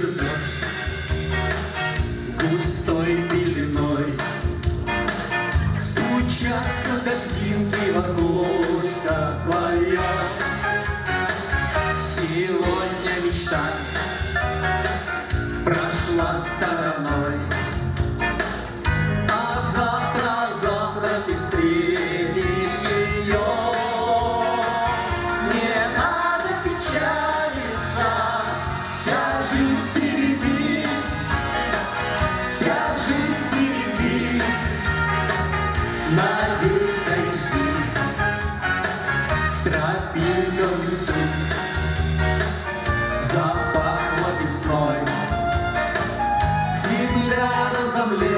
Дождь густой пеленой Стучатся дождинки в окошко твое Сегодня мечта жизнь впереди. Вся жизнь впереди. Надейся и жди Тропинка в лесу. Запахло весной. Земля разомлела. от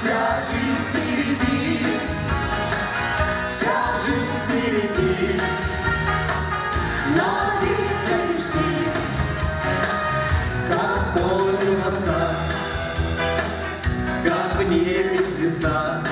Вся жизнь впереди, вся жизнь впереди. Надейся и жди, за полю как в небе звезда.